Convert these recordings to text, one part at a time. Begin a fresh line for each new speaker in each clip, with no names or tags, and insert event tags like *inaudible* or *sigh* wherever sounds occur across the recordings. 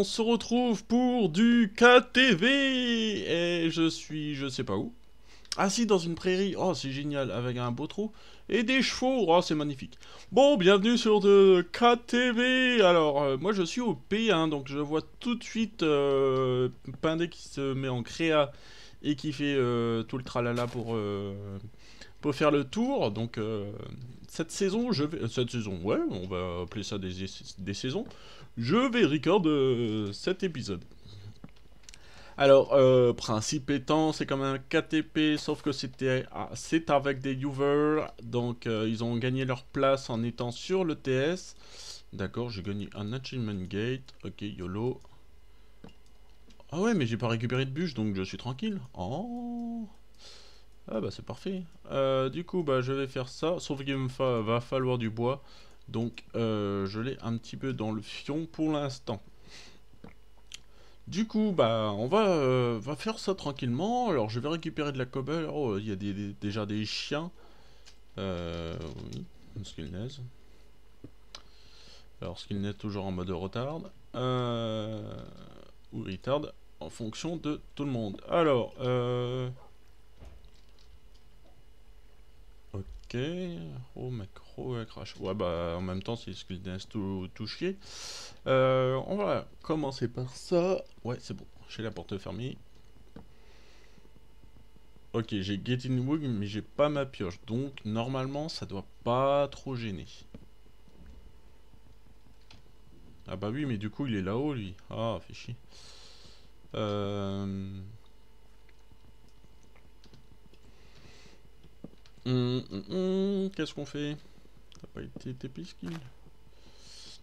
On se retrouve pour du KTV Et je suis, je sais pas où. Assis dans une prairie, oh c'est génial, avec un beau trou. Et des chevaux, oh c'est magnifique. Bon, bienvenue sur de KTV Alors, euh, moi je suis au P1, donc je vois tout de suite euh, Pindé qui se met en créa et qui fait euh, tout le tralala pour, euh, pour faire le tour. Donc, cette saison, je vais... Cette saison, ouais, on va appeler ça des, des saisons je vais record euh, cet épisode. Alors, euh, principe étant, c'est comme un KTP, sauf que c'était ah, c'est avec des viewers, donc euh, ils ont gagné leur place en étant sur le TS. D'accord, j'ai gagné un achievement gate, ok, YOLO. Ah ouais, mais j'ai pas récupéré de bûche, donc je suis tranquille. Oh Ah bah c'est parfait. Du coup, bah je vais faire ça, sauf qu'il va falloir du bois. Donc euh, je l'ai un petit peu dans le fion pour l'instant. Du coup, bah, on va, euh, faire ça tranquillement. Alors, je vais récupérer de la cobble. Oh, il y a déjà des chiens. Euh, oui, skillness. Alors, toujours en mode retard. Euh, ou retard, en fonction de tout le monde. Alors, euh... Ok, oh macro, ouais, crash. Ouais, bah en même temps, c'est skillness tout, tout chier. Euh, on va commencer par ça. Ouais, c'est bon, j'ai la porte fermée. Ok, j'ai Get in Wood, mais j'ai pas ma pioche. Donc, normalement, ça doit pas trop gêner. Ah bah oui, mais du coup, il est là-haut, lui. Ah, fait chier. Euh... Hum, hum, hum, Qu'est-ce qu'on fait? T'as pas été TP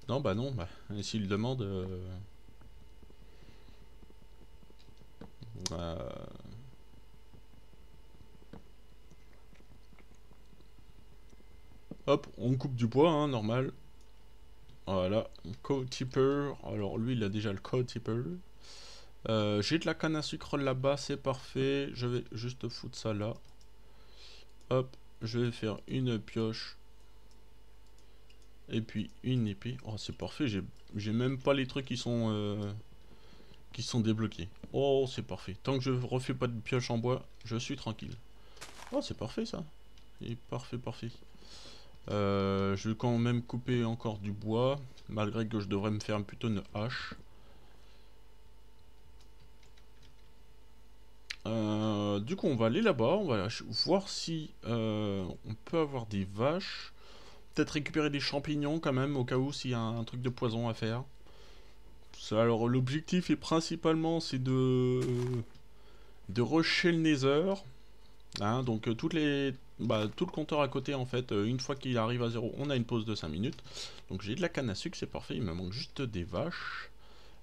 Non, bah non, bah, s'il demande... euh, euh, Hop, on coupe du bois, hein, normal. Voilà, code tipper. Alors lui, il a déjà le code tipper. Euh, J'ai de la canne à sucre là-bas, c'est parfait. Je vais juste foutre ça là. Hop, je vais faire une pioche. Et puis une épée. Oh, c'est parfait. J'ai même pas les trucs qui sont euh, qui sont débloqués. Oh, c'est parfait. Tant que je refais pas de pioche en bois, je suis tranquille. Oh, c'est parfait ça. Et parfait, parfait. Euh, je vais quand même couper encore du bois, malgré que je devrais me faire plutôt une hache. Euh, du coup, on va aller là-bas, on va voir si euh, on peut avoir des vaches. Peut-être récupérer des champignons quand même, au cas où s'il y a un, truc de poison à faire. Alors, l'objectif est principalement, c'est de de rusher le Nether. Hein, donc euh, les, bah, tout le compteur à côté en fait, une fois qu'il arrive à zéro, on a une pause de 5 minutes. Donc j'ai de la canne à sucre, c'est parfait, il me manque juste des vaches.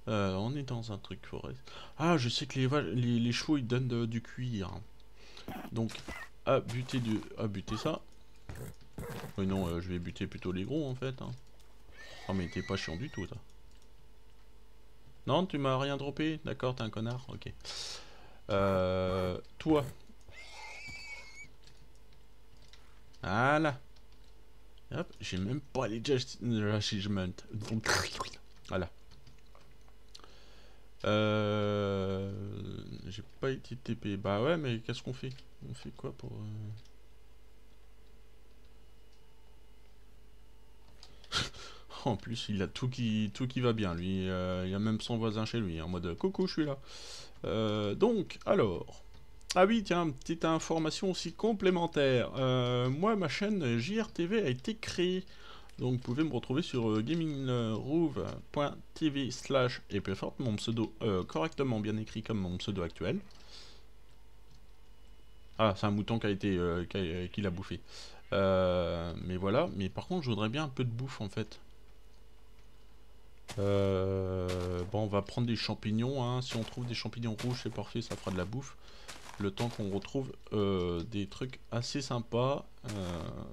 Euh, on est dans un truc forêt. Ah, je sais que les, les, chevaux ils donnent du cuir. Donc, à buter, du, à buter ça. Oui, non, euh, je vais buter plutôt les gros en fait. hein. Oh, mais t'es pas chiant du tout. Non, tu m'as rien droppé D'accord, t'es un connard Ok. Euh, toi. Voilà. Hop, j'ai même pas les. Donc, voilà. Euh, j'ai pas été TP. Bah ouais, mais qu'est-ce qu'on fait? On fait quoi pour... euh? *laughs* En plus, il a tout qui, tout qui va bien, lui. Euh, il a même son voisin chez lui, en mode « Coucou, je suis là Euh, Donc, alors... Ah oui, tiens, petite information aussi complémentaire. Euh, moi, ma chaîne JRTV a été créée. Donc, vous pouvez me retrouver sur euh, gamingrouve.tv slash épéforte, mon pseudo euh, correctement bien écrit comme mon pseudo actuel. Ah, c'est un mouton qui a été, euh, qui l'a bouffé. Mais voilà, mais par contre, je voudrais bien un peu de bouffe en fait. Bon, on va prendre des champignons. hein. Si on trouve des champignons rouges, c'est parfait, ça fera de la bouffe. Le temps qu'on retrouve des trucs assez sympas,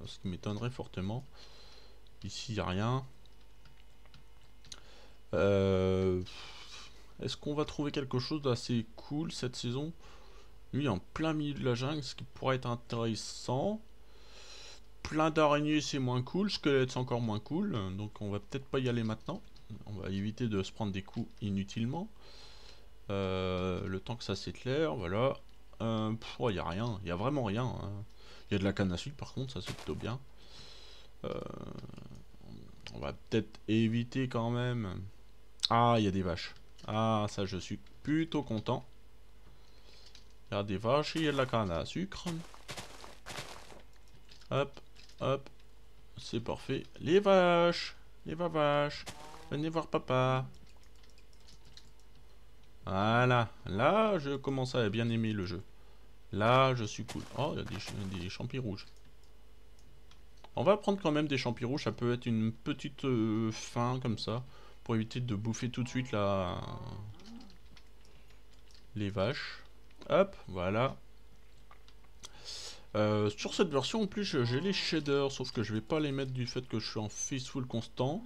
ce qui m'étonnerait fortement. Ici, il n'y a rien. Euh, Est-ce qu'on va trouver quelque chose d'assez cool cette saison? Lui, en plein milieu de la jungle, ce qui pourrait être intéressant. Plein d'araignées, c'est moins cool. Squelette, c'est encore moins cool. Donc, on va peut-être pas y aller maintenant. On va éviter de se prendre des coups inutilement. Euh, le temps que ça s'éclaire, voilà. Il euh, n'y a rien, il n'y a vraiment rien. Il hein. y a de la canne à sucre par contre, ça c'est plutôt bien. Euh, on va peut-être éviter quand même. Ah, il y a des vaches. Ah, ça je suis plutôt content. Il y a des vaches, il y a de la canne à sucre. Hop, hop. C'est parfait. Les vaches, les vaches. Venez voir papa. Voilà. Là, je commence à bien aimer le jeu. Là, je suis cool. Oh, il y a des, champis rouges. On va prendre quand même des champis rouges. Ça peut être une petite euh, fin comme ça. Pour éviter de bouffer tout de suite la... les vaches. Hop, voilà. Euh, sur cette version, en plus, j'ai les shaders. Sauf que je vais pas les mettre du fait que je suis en faceful constant.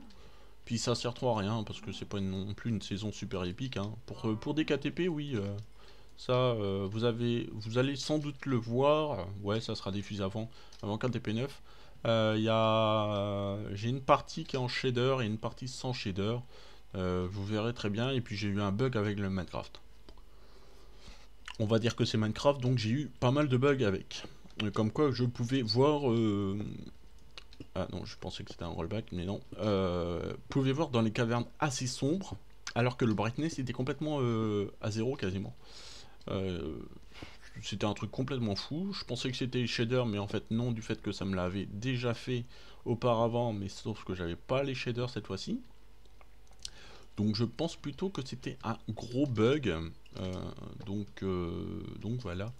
Puis ça sert trop à rien, parce que c'est pas non plus une saison super épique. Hein. Pour, euh, pour des KTP, oui, ça, vous allez sans doute le voir. Ouais, ça sera diffusé avant, avant KTP 9. Y a, J'ai une partie qui est en shader et une partie sans shader. vous verrez très bien. Et puis j'ai eu un bug avec le Minecraft. On va dire que c'est Minecraft, donc j'ai eu pas mal de bugs avec. Comme quoi je pouvais voir ah non, je pensais que c'était un rollback, mais non. Euh, pouvez voir dans les cavernes assez sombres, alors que le brightness était complètement euh, à zéro quasiment. Euh, c'était un truc complètement fou. Je pensais que c'était shader, mais en fait non, du fait que ça me l'avait déjà fait auparavant, mais sauf que j'avais pas les shaders cette fois-ci. Donc je pense plutôt que c'était un gros bug. Euh, donc, donc voilà.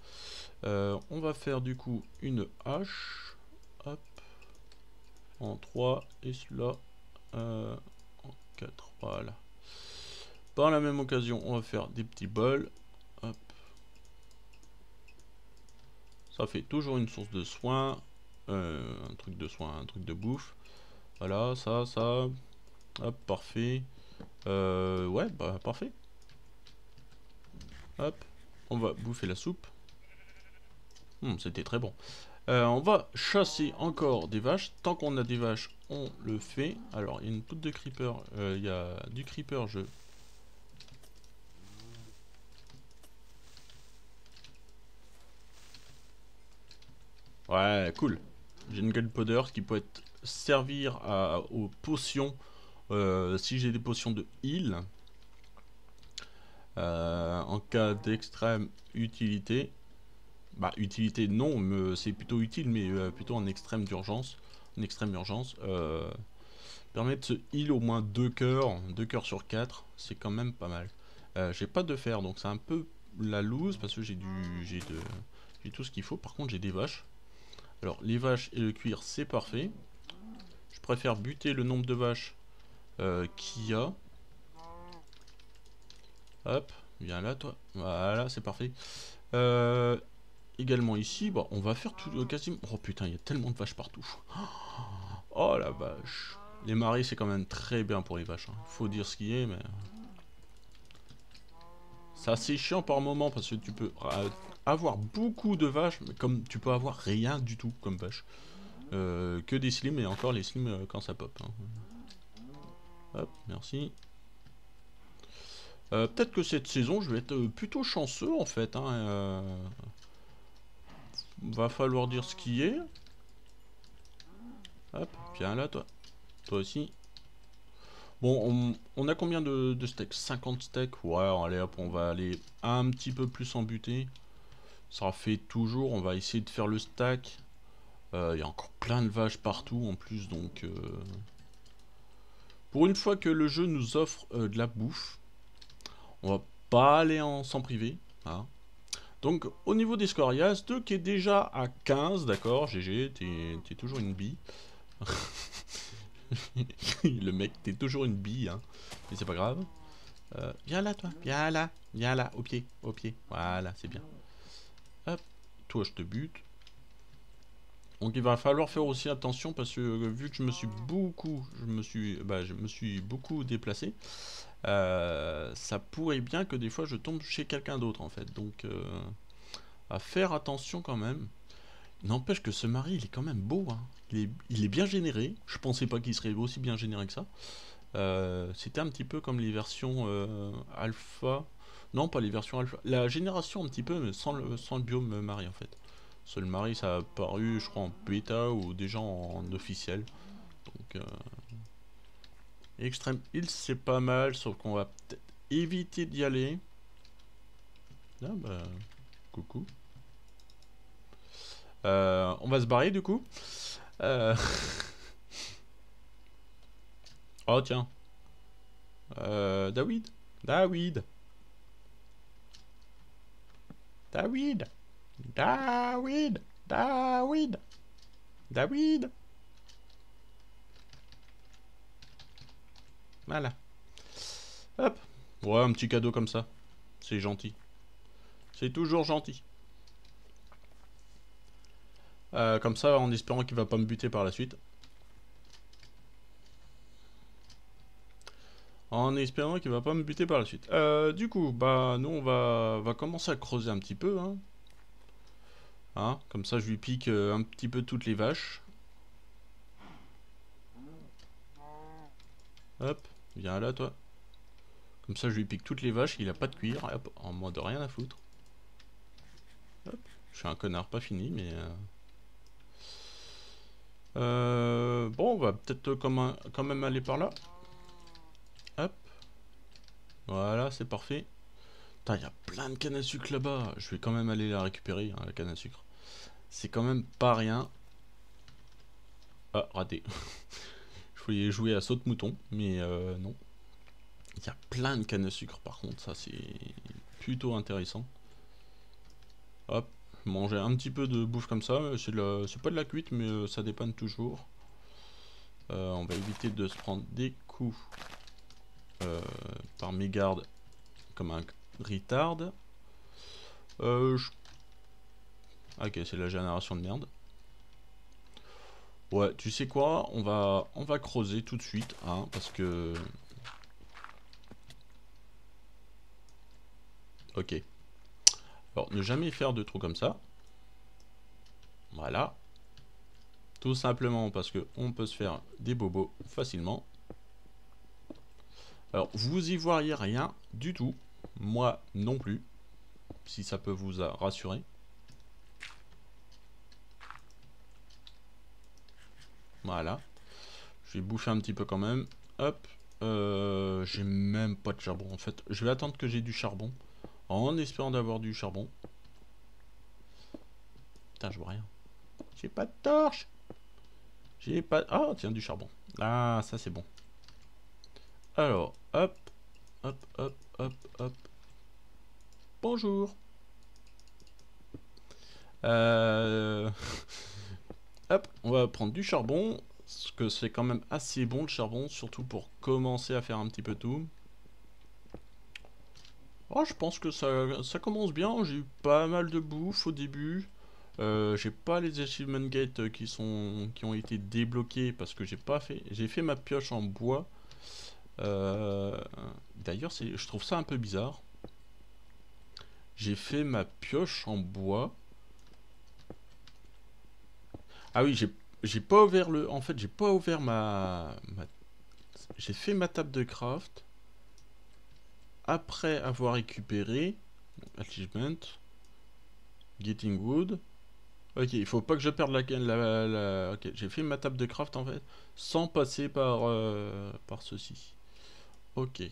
on va faire du coup une hache en 3 et cela euh, en 4. Voilà. Par la même occasion, on va faire des petits bols. Hop. Ça fait toujours une source de soins. Euh, un truc de soins, un truc de bouffe. Voilà, ça, ça. Hop, parfait. Euh, ouais, bah parfait. Hop, on va bouffer la soupe. Hum, C'était très bon. Euh, on va chasser encore des vaches. Tant qu'on a des vaches, on le fait. Alors, il y a une poutre de creeper. Il y a du creeper, je... Ouais, cool. J'ai une gunpowder qui peut servir aux potions euh, si j'ai des potions de heal. en cas d'extrême utilité. Bah, utilité, non, c'est plutôt utile, mais euh, plutôt en extrême d'urgence. En extrême urgence. Euh, permet de heal au moins 2 cœurs, 2 cœurs sur 4, c'est quand même pas mal. Euh, j'ai pas de fer, donc c'est un peu la loose, parce que j'ai du j'ai tout ce qu'il faut. Par contre, j'ai des vaches. Alors, les vaches et le cuir, c'est parfait. Je préfère buter le nombre de vaches qu'il y a. Hop, viens là, toi. Voilà, c'est parfait. Euh, également ici, bon, on va faire tout le quasiment... Oh putain, il y a tellement de vaches partout. *gasps* Oh la vache. Les marais, c'est quand même très bien pour les vaches. Hein. Faut dire ce qui est, mais... C'est assez chiant par moment parce que tu peux avoir beaucoup de vaches, mais comme tu peux avoir rien du tout comme vache. Euh, que des slims, et encore les slims euh, quand ça pop. Hein. Hop, merci. Euh, peut-être que cette saison, je vais être plutôt chanceux en fait. Hein, Va falloir dire ce qui est. Hop, viens là, toi. Toi aussi. Bon, on, a combien de, steaks? 50 steaks? Ouais, allez hop, on va aller un petit peu plus en butée. Ça fait toujours, on va essayer de faire le stack. Euh, il y a encore plein de vaches partout en plus, donc... Euh, pour une fois que le jeu nous offre euh, de la bouffe, on va pas aller en sans privé. Hein. Donc, au niveau des a 2 qui est déjà à 15, d'accord, GG, t'es toujours une bille. *laughs* *laughs* le mec, t'es toujours une bille, hein. Mais c'est pas grave. Euh, viens là, toi, viens là, viens là, au pied, au pied. Voilà, c'est bien. Hop, toi, je te bute. Donc il va falloir faire aussi attention parce que euh, vu que je me suis beaucoup, je me suis, bah, je me suis beaucoup déplacé, euh, ça pourrait bien que des fois je tombe chez quelqu'un d'autre en fait. Donc à faire attention quand même. N'empêche que ce mari il est quand même beau, hein. il, est, bien généré. Je pensais pas qu'il serait aussi bien généré que ça. Euh, c'était un petit peu comme les versions euh, alpha. Non, pas les versions alpha. La génération un petit peu, mais sans le, sans le biome Marie en fait. Seul Marie, ça a apparu, je crois, en bêta ou déjà en, officiel. Donc, euh... Extreme Hill, c'est pas mal, sauf qu'on va peut-être éviter d'y aller. Ah bah, coucou. Euh, on va se barrer du coup. Euh... *laughs* oh tiens. Euh, David David David David David David Voilà. Hop. Ouais, un petit cadeau comme ça. C'est gentil. C'est toujours gentil. Euh, comme ça, en espérant qu'il va pas me buter par la suite. En espérant qu'il va pas me buter par la suite. Euh, du coup, bah, nous, on va, va commencer à creuser un petit peu. Hein. Hein, comme ça, je lui pique euh, un petit peu toutes les vaches. Hop, viens là, toi. Comme ça, je lui pique toutes les vaches. Il a pas de cuir. Hop, en mode rien à foutre. Hop, je suis un connard pas fini, mais... Euh, bon, on va peut-être quand même aller par là. Hop. Voilà, c'est parfait. Putain, il y a plein de cannes à sucre là-bas. Je vais quand même aller la récupérer, hein, la canne à sucre. C'est quand même pas rien. Ah, raté. *laughs* Je voulais jouer à saute-mouton, mais euh, non. Il y a plein de cannes à sucre par contre, ça c'est plutôt intéressant. Hop, manger un petit peu de bouffe comme ça, c'est pas de la cuite mais euh, ça dépanne toujours. Euh, on va éviter de se prendre des coups euh, par mes gardes comme un retard. Ok, c'est la génération de merde. Ouais, tu sais quoi On va on va creuser tout de suite, hein, parce que... Ok. Alors, ne jamais faire de trous comme ça. Voilà. Tout simplement parce que on peut se faire des bobos facilement. Alors, vous y voyez rien du tout. Moi non plus. Si ça peut vous rassurer. Voilà. Je vais bouffer un petit peu quand même. Hop. Euh, j'ai même pas de charbon en fait. Je vais attendre que j'ai du charbon. En espérant d'avoir du charbon. Putain, je vois rien. J'ai pas de torche. J'ai pas... Ah, tiens, du charbon. Ah, ça c'est bon. Alors, hop, hop, hop, hop, hop. Bonjour. Euh... *laughs* hop, on va prendre du charbon. Parce que c'est quand même assez bon le charbon, surtout pour commencer à faire un petit peu tout. Oh, je pense que ça, ça commence bien. J'ai eu pas mal de bouffe au début. Euh, j'ai pas les achievement gates qui sont qui ont été débloqués parce que j'ai pas fait. J'ai fait ma pioche en bois. Euh, d'ailleurs, je trouve ça un peu bizarre. J'ai fait ma pioche en bois. Ah oui, j'ai pas ouvert le. En fait, j'ai pas ouvert ma. ma... J'ai fait ma table de craft après avoir récupéré achievement getting wood. Ok il faut pas que je perde la, la, la ok j'ai fait ma table de craft en fait sans passer par euh, par ceci. Ok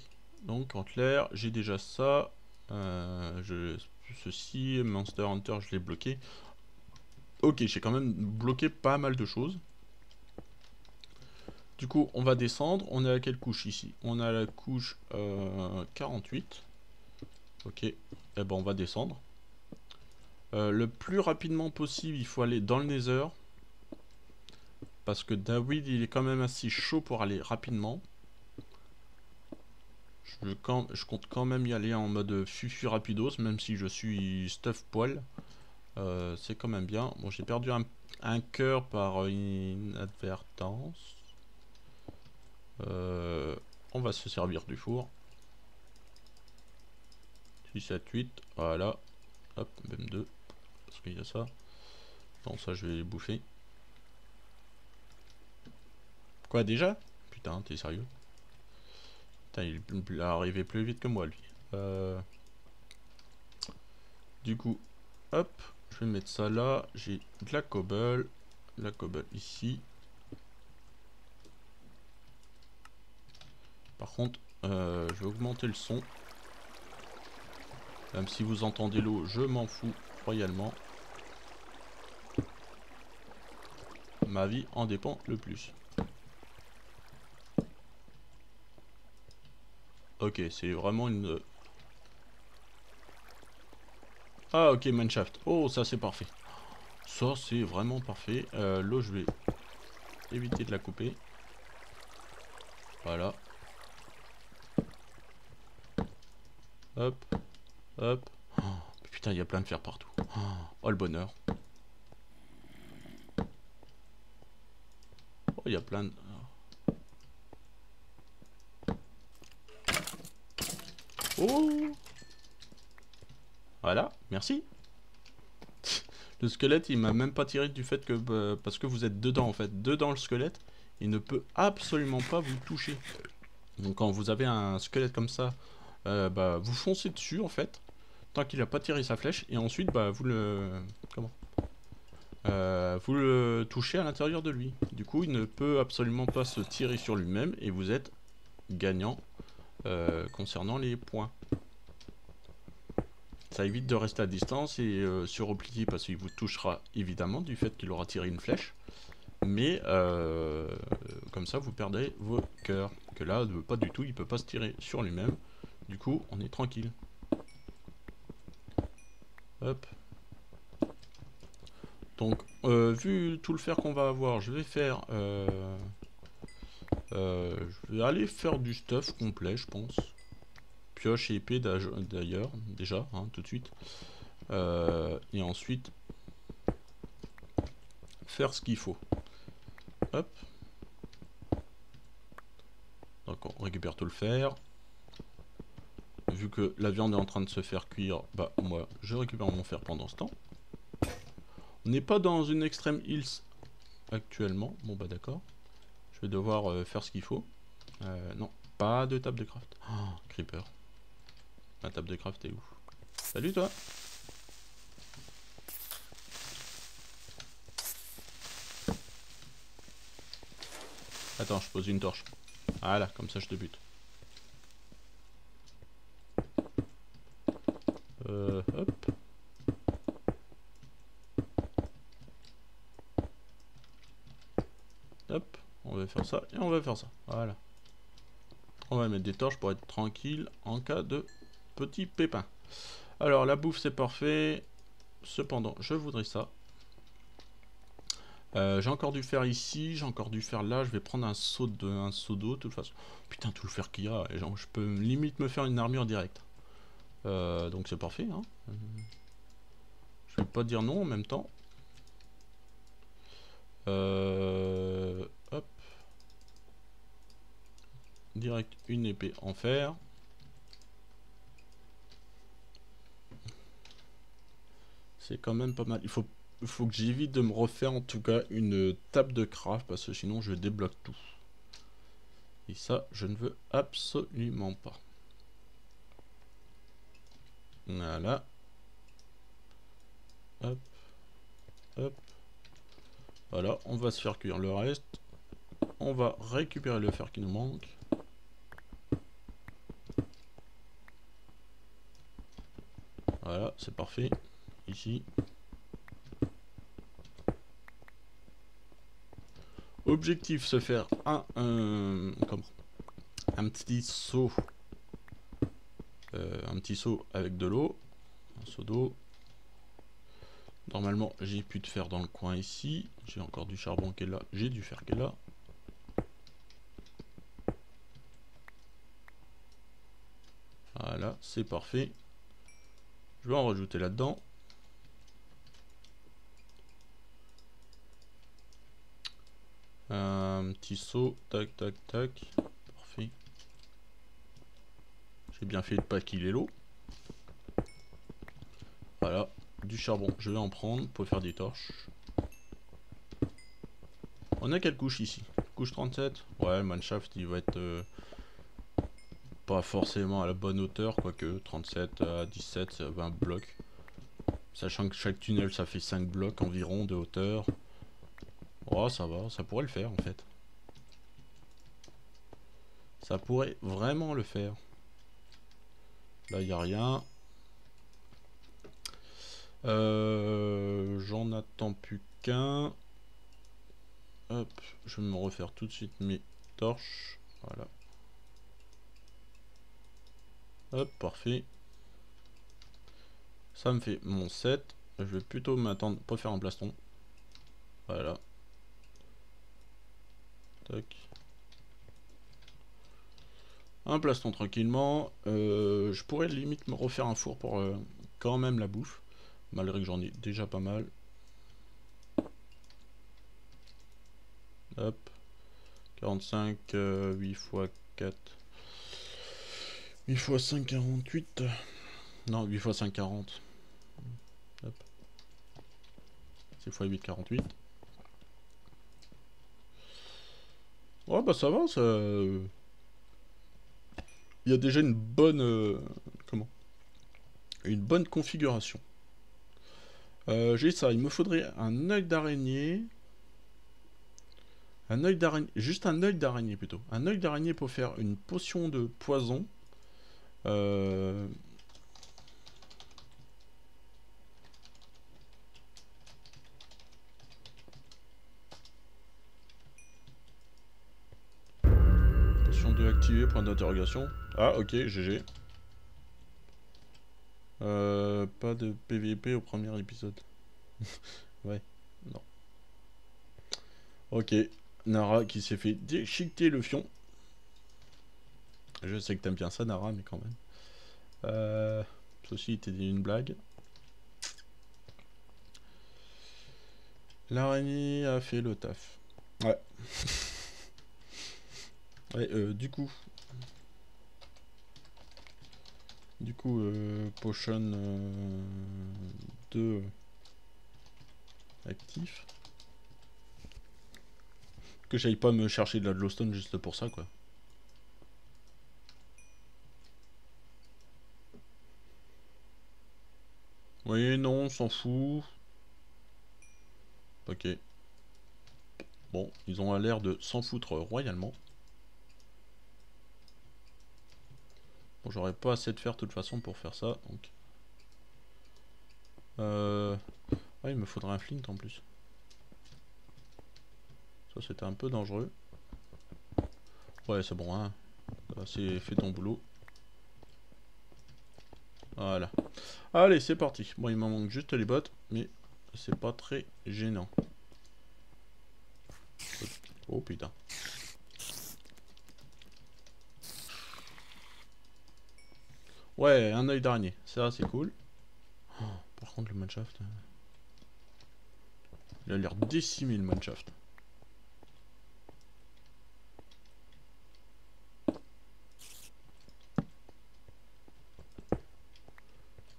donc en clair j'ai déjà ça. Euh, ceci monster hunter je l'ai bloqué. Ok j'ai quand même bloqué pas mal de choses du coup, on va descendre. On est à quelle couche ici? On a la couche 48. Euh, ok. Eh ben, on va descendre. Euh, le plus rapidement possible, il faut aller dans le Nether. Parce que David, il est quand même assez chaud pour aller rapidement. Je, compte quand même y aller en mode fufu rapidos, même si je suis stuff poil. Euh, c'est quand même bien. Bon, j'ai perdu un, un cœur par inadvertance. Euh, on va se servir du four. 6, 7, 8, voilà. Hop, même 2. Parce qu'il y a ça. Bon, ça, je vais les bouffer. Quoi, déjà? Putain, t'es sérieux? Putain, il est arrivé plus vite que moi, lui. Euh, du coup, hop, je vais mettre ça là. J'ai de la cobble. La cobble ici. Par contre, euh, je vais augmenter le son. Même si vous entendez l'eau, je m'en fous royalement. Ma vie en dépend le plus. Ok, c'est vraiment une... Ah ok, Mineshaft. Oh, ça c'est parfait. Ça c'est vraiment parfait. Euh, L'eau, je vais éviter de la couper. Voilà. Hop. Hop. Oh, *gasps* putain, il y a plein de fer partout. *gasps* Oh, le bonheur. Oh, il y a plein de... Oh Voilà, merci. *laughs* Le squelette, il m'a même pas tiré du fait que... Bah, parce que vous êtes dedans, en fait. Dedans le squelette, il ne peut absolument pas vous toucher. Donc quand vous avez un squelette comme ça, euh, bah, vous foncez dessus, en fait. Tant qu'il n'a pas tiré sa flèche. Et ensuite, bah, vous le... Comment? Euh, vous le touchez à l'intérieur de lui. Du coup, il ne peut absolument pas se tirer sur lui-même et vous êtes gagnant euh, concernant les points. Ça évite de rester à distance et se replier parce qu'il vous touchera évidemment du fait qu'il aura tiré une flèche. Mais comme ça vous perdez vos cœurs. Que là, pas du tout, il peut pas se tirer sur lui-même. Du coup, on est tranquille. Hop. Donc, vu tout le fer qu'on va avoir, je vais faire euh, je vais aller faire du stuff complet, je pense. Pioche et épée d'ailleurs, déjà, hein, tout de suite. Euh, et ensuite, faire ce qu'il faut. Hop. Donc on récupère tout le fer. Vu que la viande est en train de se faire cuire, bah moi je récupère mon fer pendant ce temps. On n'est pas dans une extrême hills actuellement. Bon bah d'accord devoir euh, faire ce qu'il faut. Euh, non, pas de table de craft. Oh, creeper. La table de craft est où Salut toi Attends, je pose une torche. Voilà, comme ça je te bute. Euh, hop. faire ça et on va faire ça. Voilà. On va mettre des torches pour être tranquille en cas de petits pépins. Alors la bouffe c'est parfait. Cependant, je voudrais ça. Euh, j'ai encore dû faire ici, j'ai encore dû faire là. Je vais prendre un de seau d'eau de toute façon. Putain tout le fer qu'il y a, je peux limite me faire une armure directe. Euh, donc c'est parfait. Hein. Je vais pas dire non en même temps. Euh, hop direct une épée en fer. C'est quand même pas mal. Il faut, il faut que j'évite de me refaire en tout cas une table de craft parce que sinon je débloque tout. Et ça, je ne veux absolument pas. Voilà. Hop. Hop. Voilà, on va se faire cuire le reste. On va récupérer le fer qui nous manque. Voilà, c'est parfait. Ici. Objectif, se faire un, un, un petit seau. Petit seau avec de l'eau. Un seau d'eau. Normalement, j'ai plus de fer dans le coin ici. J'ai encore du charbon qui est là. J'ai du fer qui est là. Voilà, c'est parfait. Je vais en rajouter là-dedans. Un petit saut, tac, tac, tac. J'ai bien fait de pas qu'il l'eau. Voilà, du charbon, je vais en prendre pour faire des torches. On a quelle couche ici? Couche 37 Ouais, le il va être... Euh, pas forcément à la bonne hauteur, quoique 37 à 17, c'est 20 blocs. Sachant que chaque tunnel, ça fait 5 blocs environ de hauteur. Oh, ça va, ça pourrait le faire en fait. Ça pourrait vraiment le faire. Là, il n'y a rien. Euh, J'en attends plus qu'un. Hop, je vais me refaire tout de suite mes torches. Voilà. Hop, parfait. Ça me fait mon 7. Je vais plutôt m'attendre, pas faire un plaston. Voilà. Tac. Un plaston tranquillement. Euh, je pourrais limite me refaire un four pour euh, quand même la bouffe. Malgré que j'en ai déjà pas mal. Hop. 45, 8 x 4. 8 x 5, 48. Non, 8 x 5, 40. Hop. C'est x 8, 48. Ouais, bah ça va, ça... Il y a déjà une bonne... Euh, comment? Une bonne configuration. Euh, J'ai ça, il me faudrait un œil d'araignée. Un œil d'araignée, juste un œil d'araignée plutôt. Un œil d'araignée pour faire une potion de poison. Euh... Point d'interrogation. Ah ok, GG. Euh, pas de PVP au premier épisode. *laughs* ouais, non. Ok, Nara qui s'est fait déchiqueter le fion. Je sais que t'aimes bien ça, Nara, mais quand même. Euh, ceci était une blague. L'araignée a fait le taf. Ouais. *laughs* ouais, euh, du coup, Du coup, euh, Potion 2 euh, actif. Que j'aille pas me chercher de la glowstone juste pour ça, quoi. Oui, non, on s'en fout. Ok. Bon, ils ont l'air de s'en foutre royalement. Bon, j'aurais pas assez de fer de toute façon pour faire ça, donc... Euh... Ah, il me faudrait un flint en plus. Ça, c'était un peu dangereux. Ouais, c'est bon, hein. C'est fait ton boulot. Voilà. Allez, c'est parti. Bon, il m'en manque juste les bottes, mais c'est pas très gênant. Oh putain. Ouais, un œil d'araignée. Ça, c'est cool. Oh, par contre, le manshaft... Euh, il a l'air décimé, le manshaft.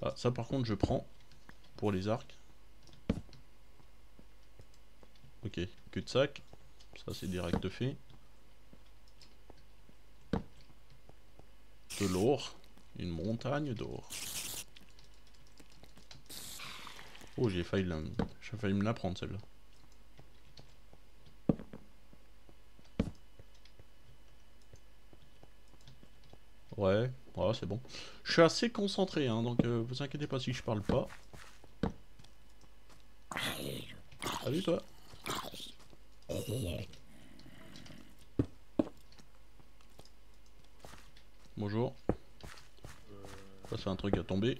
Ah, ça par contre, je prends. Pour les arcs. Ok, cul-de-sac. Ça, c'est direct fait. De l'or. Une montagne d'or. Oh, j'ai failli, failli me la prendre celle-là. Ouais, ouais c'est bon. Je suis assez concentré, hein, donc euh, vous inquiétez pas si je parle pas. Salut toi. Bonjour. Ça c'est un truc à tomber.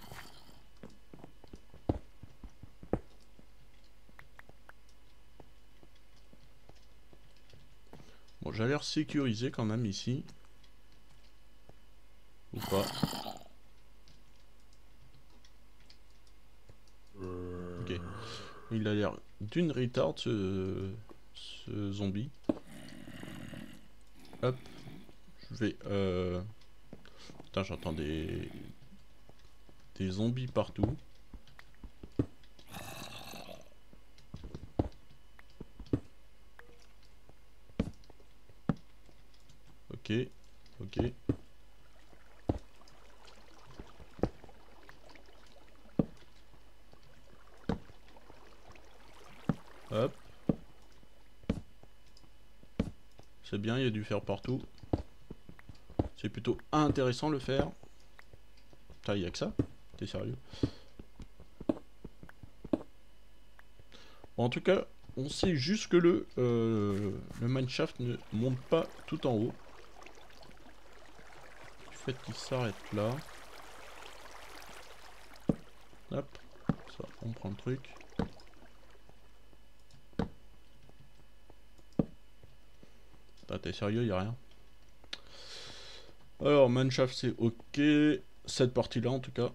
Bon, j'ai l'air sécurisé quand même ici. Ou pas. Ok. Il a l'air d'une retard ce, ce zombie. Hop. Je vais... Euh... Putain, j'entends des des zombies partout. Ok, ok. Hop. C'est bien, il a du fer partout. C'est plutôt intéressant le fer. Putain, il que ça. T'es sérieux? En tout cas, on sait juste que le, euh, le mineshaft ne monte pas tout en haut. Du fait qu'il s'arrête là. Hop, ça, on prend le truc. T'es sérieux, y a rien. Alors, mineshaft c'est ok. Cette partie-là en tout cas.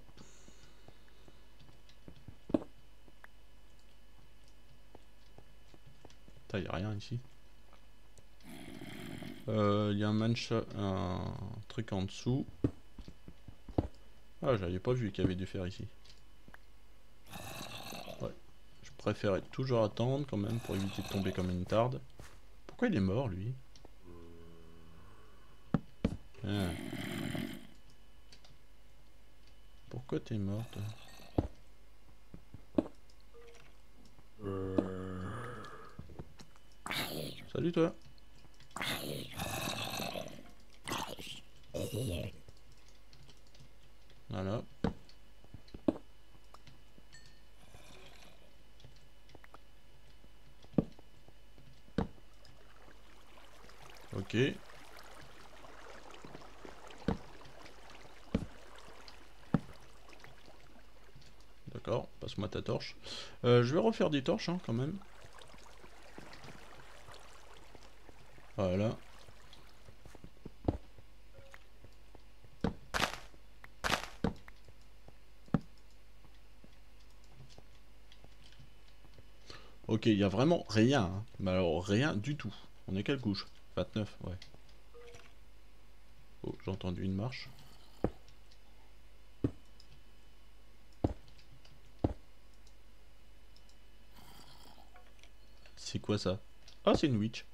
Il n'y a rien ici. Il euh, y a un, truc en dessous. Ah, j'avais pas vu qu'il y avait du fer ici. Ouais. Je préférais toujours attendre quand même pour éviter de tomber comme une tarde. Pourquoi il est mort lui? Ah. Pourquoi t'es mort Salut toi. Voilà. Ok. D'accord, passe-moi ta torche. Euh, je vais refaire des torches hein, quand même. Voilà. Ok, il y a vraiment rien. Hein. Mais alors, rien du tout. On est quelle couche? 29, ouais. Oh, j'ai entendu une marche. C'est quoi ça? Ah, c'est une witch.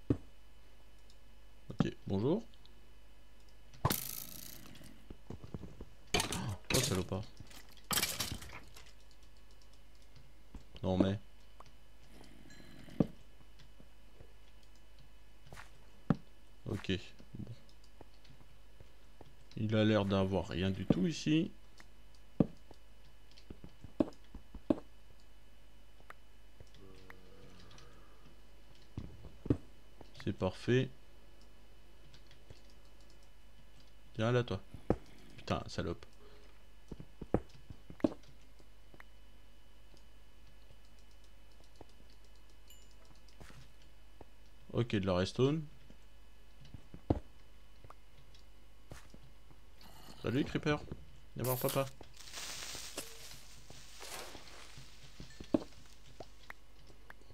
Bonjour. Oh, salopard. Non mais... Ok. Il a l'air d'avoir rien du tout ici. C'est parfait. Viens là, toi. Putain, salope. Ok, de la restone. Salut, Creeper. Viens voir papa.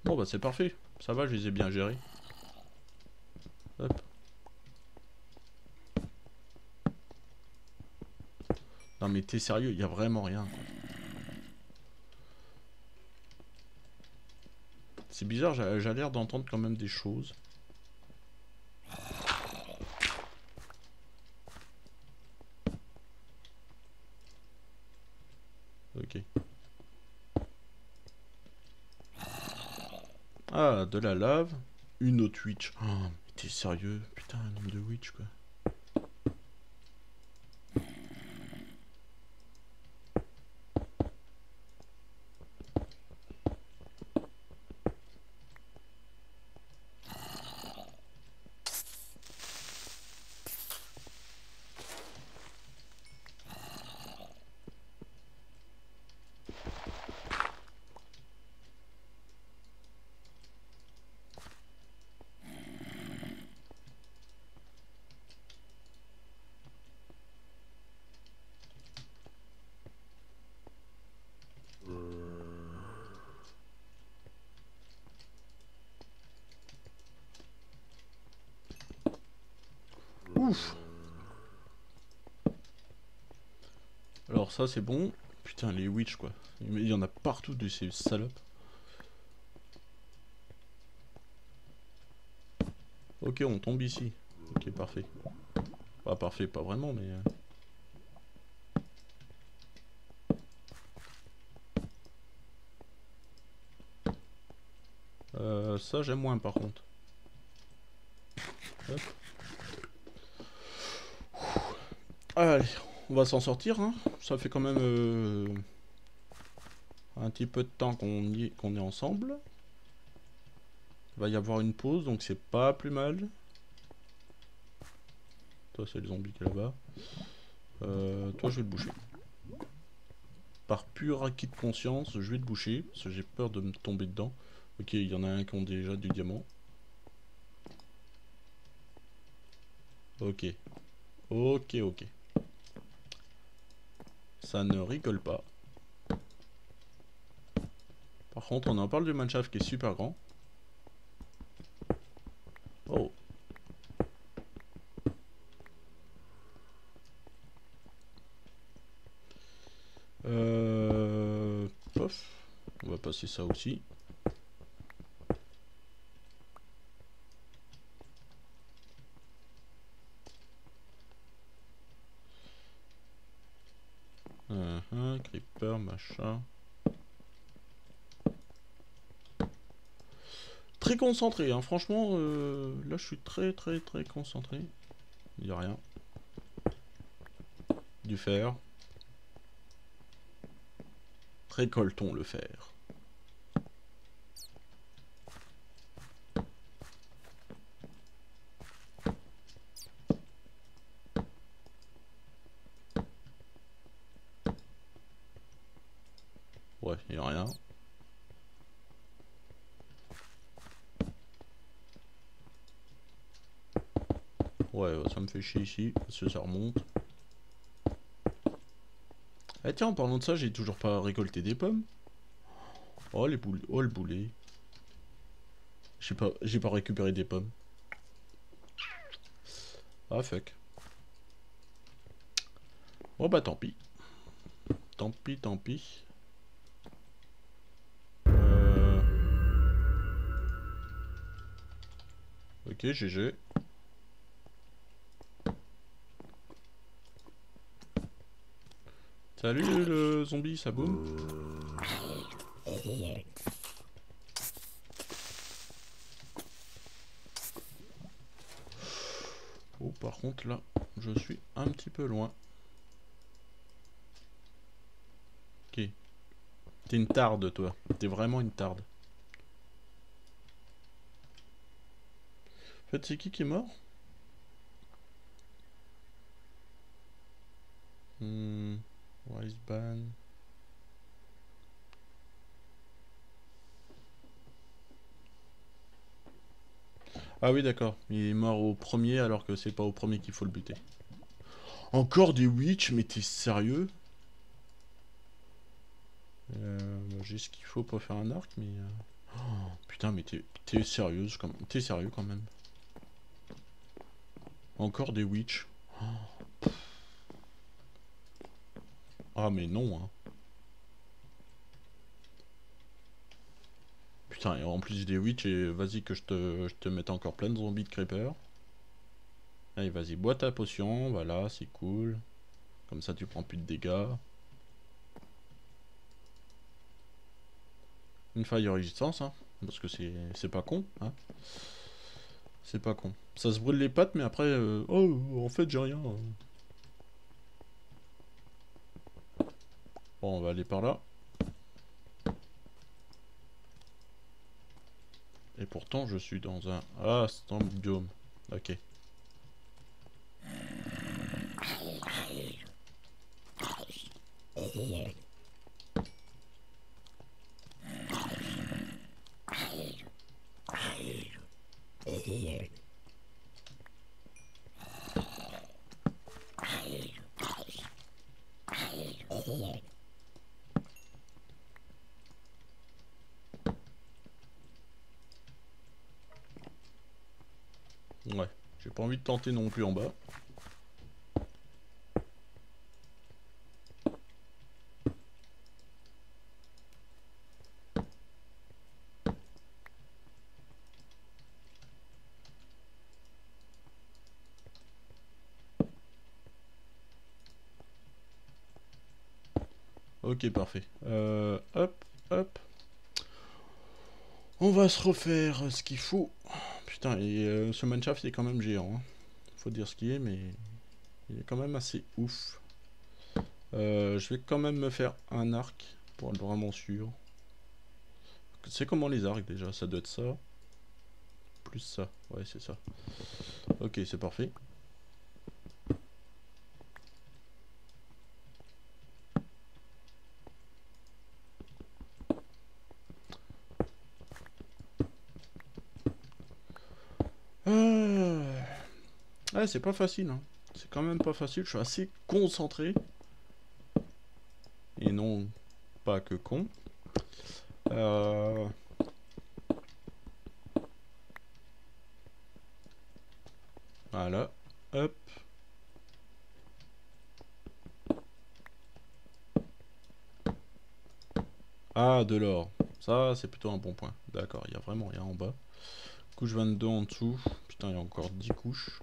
Bon, bah c'est parfait. Ça va, je les ai bien gérés. Hop. Non mais t'es sérieux, il y a vraiment rien. C'est bizarre, j'ai l'air d'entendre quand même des choses. Ok. Ah, de la lave. Une autre witch. Oh, t'es sérieux? Putain, un nombre de witch quoi. Alors ça c'est bon. Putain les witch quoi. Il y en a partout de ces salopes. Ok on tombe ici. Ok parfait. Pas parfait pas vraiment mais... Euh. euh ça j'aime moins par contre. Allez, on va s'en sortir. Hein. Ça fait quand même euh, un petit peu de temps qu'on qu'on est ensemble. Il va y avoir une pause, donc c'est pas plus mal. Toi, c'est le zombie qui est là-bas. Euh, toi, je vais te boucher. Par pur acquis de conscience, je vais te boucher, parce que j'ai peur de me tomber dedans. Ok, il y en a un qui ont déjà du diamant. Ok. Ok, ok. Ça ne rigole pas. Par contre, on en parle du manchaf qui est super grand. Oh. Euh... Pof. On va passer ça aussi. Uh creeper, machin. Très concentré, hein. franchement, euh, là je suis très très très concentré. Il n'y a rien. Du fer. Récoltons le fer. Il a rien. Ouais, ça me fait chier ici, parce que ça remonte. Eh tiens, en parlant de ça, j'ai toujours pas récolté des pommes. Oh, les boules. Oh, le boulet. J'ai pas, j'ai pas récupéré des pommes. Ah, fuck. Oh, bah tant pis. Tant pis, tant pis. Ok, GG. Salut le zombie, ça boum Oh, par contre, là, je suis un petit peu loin. Ok. T'es une tarde, toi. T'es vraiment une tarde. Fait, c'est qui qui est mort? Hmm. Wiseban. Ah oui, d'accord. Il est mort au premier alors que c'est pas au premier qu'il faut le buter. Encore des witch, mais t'es sérieux? Euh, J'ai ce qu'il faut pour faire un arc, mais... Euh, oh, putain, mais t'es sérieuse comme... T'es sérieux quand même. Encore des witch. Oh. Ah mais non hein. Putain et en plus des witch et vas-y que je te, je te mette encore plein de zombies de creeper. Allez vas-y bois ta potion, voilà c'est cool. Comme ça tu prends plus de dégâts. Une fire résistance hein, parce que c'est pas con hein. C'est pas con. Ça se brûle les pattes mais après, euh, oh en fait j'ai rien. Bon, on va aller par là. Et pourtant, je suis dans un... Ah, c'est un biome. Ok. Ouais, j'ai pas envie de tenter non plus en bas. Ok, parfait. Euh, hop, hop. On va se refaire ce qu'il faut. Putain, et euh, ce Mineshaft il est quand même géant. Hein. Faut dire ce qui est, mais il est quand même assez ouf. Euh, je vais quand même me faire un arc pour être vraiment sûr. C'est comment les arcs déjà? Ça doit être ça. Plus ça. Ouais, c'est ça. Ok, c'est parfait. C'est pas facile. Hein. C'est quand même pas facile. Je suis assez concentré. Et non pas que con. Euh... Voilà. Hop. Ah, de l'or. Ça, c'est plutôt un bon point. D'accord, il y a vraiment rien en bas. Couche 22 en dessous. Putain, il y a encore 10 couches.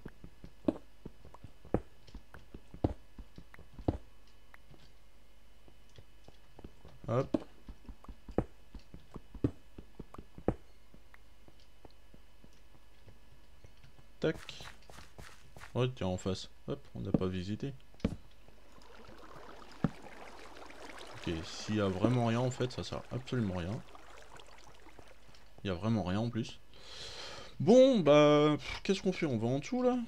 Hop. Tac. Oh en face. Hop, on n'a pas visité. Ok, s'il y a vraiment rien en fait, ça sert absolument rien. Il y a vraiment rien en plus. Bon, bah, qu'est-ce qu'on fait? On va en dessous là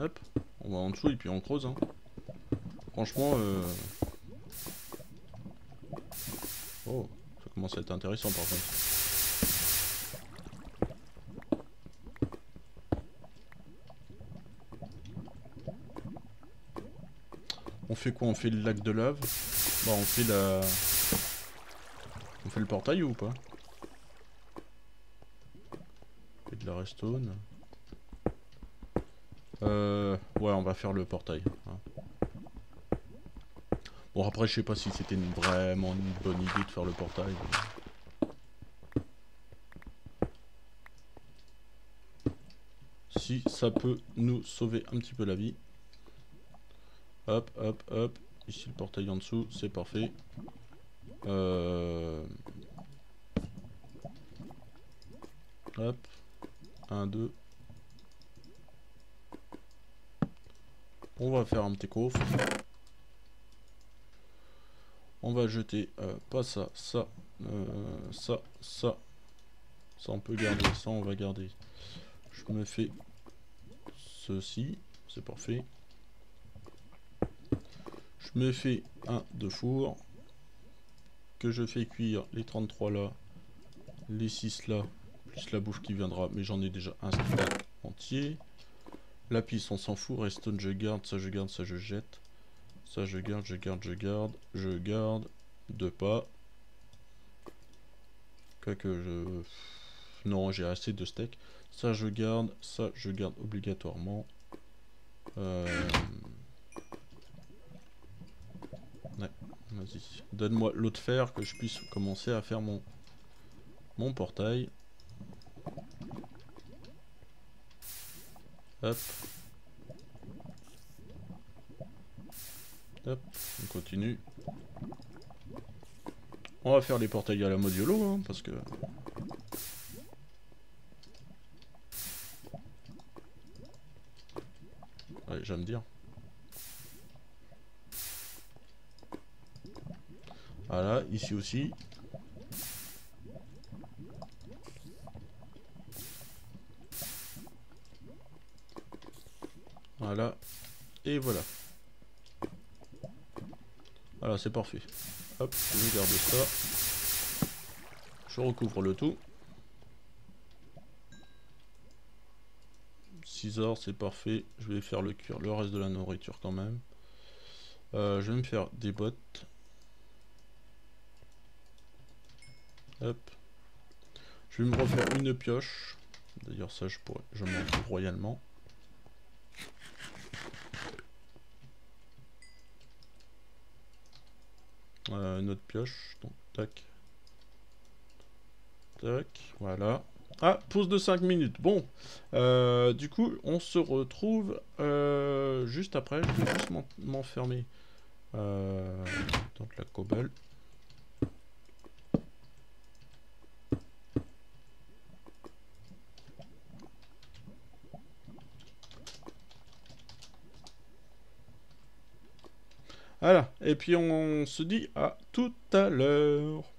Hop, on va en dessous et puis on creuse. Hein. Franchement, euh... Oh, ça commence à être intéressant par contre. On fait quoi? On fait le lac de lave? Bah on fait la... On fait le portail ou pas? Et de la restone. Euh, ouais, on va faire le portail. Hein. Bon, après, je sais pas si c'était vraiment une bonne idée de faire le portail. Si ça peut nous sauver un petit peu la vie. Hop, hop, hop. Ici, le portail en dessous, c'est parfait. Euh... Hop. 1, 2, On va faire un petit coffre. On va jeter euh, pas ça, ça, euh, ça, ça. Ça on peut garder, ça on va garder. Je me fais ceci, c'est parfait. Je me fais un de four. Que je fais cuire les 33 là, les 6 là, plus la bouffe qui viendra, mais j'en ai déjà un entier. La on s'en fout. Redstone, je garde. Ça, je garde. Ça, je jette. Ça, je garde. Je garde. Je garde. Je garde. Deux pas. Quoi que je... Non, j'ai assez de steak. Ça, je garde. Ça, je garde obligatoirement. Euh... Ouais, vas-y. Donne-moi l'autre fer que je puisse commencer à faire mon, mon portail. Hop. Hop, on continue. On va faire les portails à la mode YOLO, hein, parce que... Ouais, j'aime dire. Voilà, ici aussi. Et voilà. Voilà, c'est parfait. Je garde ça. Je recouvre le tout. 6 heures, c'est parfait. Je vais faire le cuir, le reste de la nourriture quand même. Euh, je vais me faire des bottes. Hop. Je vais me refaire une pioche. D'ailleurs ça je pourrais, je m'en royalement. Euh, notre pioche, donc tac. Tac, voilà. Ah, pause de 5 minutes. Bon, euh, du coup, on se retrouve euh, juste après. Je vais juste m'enfermer dans la cobble. Voilà, et puis on se dit à tout à l'heure.